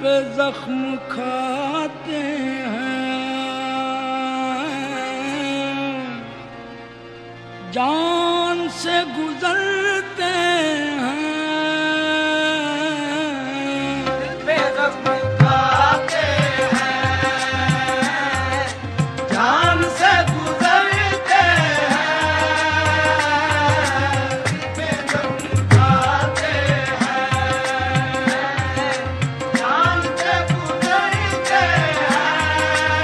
پہ زخم کھاتے ہیں۔ جان سے گزر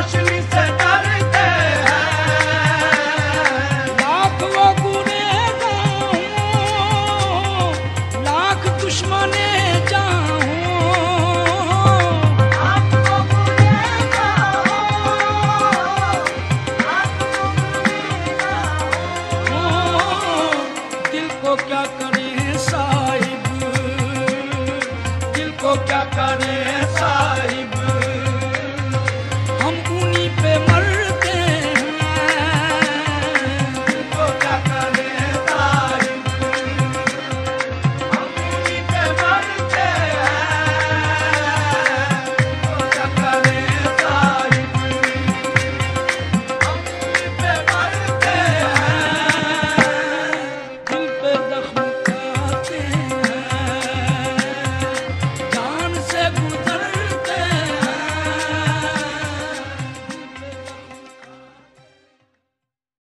Partially